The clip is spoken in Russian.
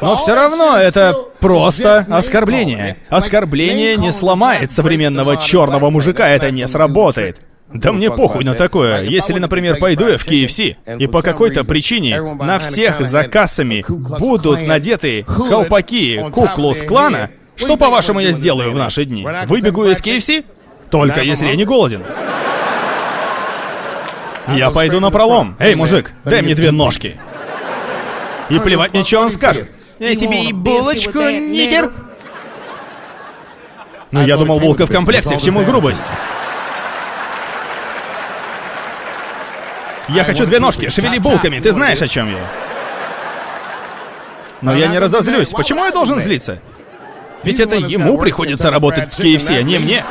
Но все равно это просто оскорбление. Оскорбление не сломает современного черного мужика, это не сработает. Да мне похуй на такое. Если, например, пойду я в KFC, и по какой-то причине на всех за кассами будут надеты колпаки Куклус Клана, что, по-вашему, я сделаю в наши дни? Выбегу из KFC? Только если я не голоден. Я пойду на пролом. Эй, мужик, дай мне две ножки. И плевать ничего он скажет. Я тебе и булочку, нигер. Но я думал, булка в комплекте, к чему грубость? Я хочу две ножки, шевели булками, ты знаешь, о чем я. Но я не разозлюсь. Почему я должен злиться? Ведь это ему приходится работать в KFC, а не мне.